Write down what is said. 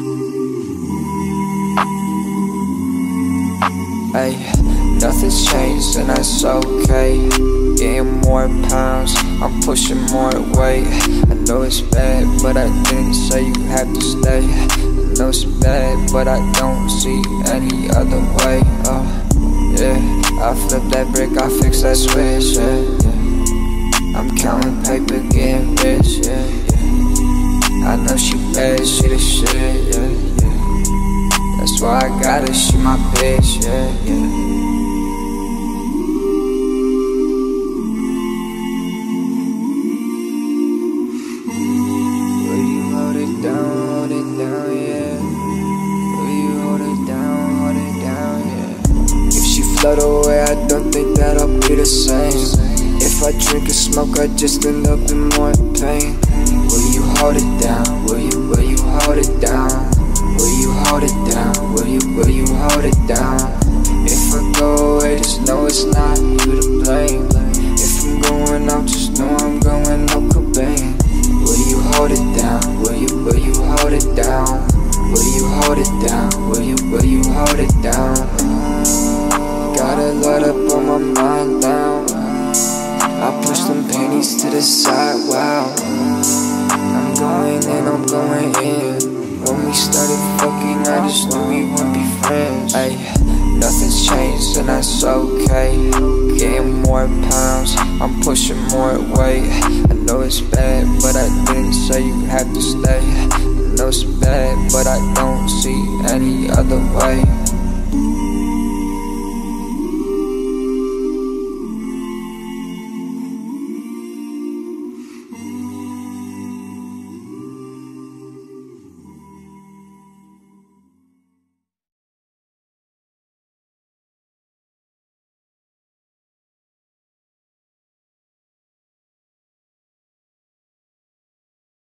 Ay, nothing's changed and that's okay. Getting more pounds, I'm pushing more weight. I know it's bad, but I didn't say you have to stay. I know it's bad, but I don't see any other way. Uh, Yeah, I flip that brick, I fix that switch, yeah, yeah. I'm counting paper, getting rich, yeah I know she bad, she the shit, yeah, yeah. That's why I gotta, she my bitch, yeah, yeah. Float away, I don't think that I'll be the same. If I drink and smoke, I just end up in more pain Will you hold it down, will you, will you hold it down? Will you hold it down, will you, will you hold it down? If I go away, just know it's not you to blame. If I'm going out, just know I'm going out Cobain Will you hold it down, will you, will you hold it down? Will you hold it down, will you, will you hold it down? Got a lot up on my mind now. I push them panties to the side, wow just knew we would be friends. Ay, nothing's changed and that's okay. Getting more pounds, I'm pushing more weight. I know it's bad, but I didn't say you have to stay. I know it's bad, but I don't see any other way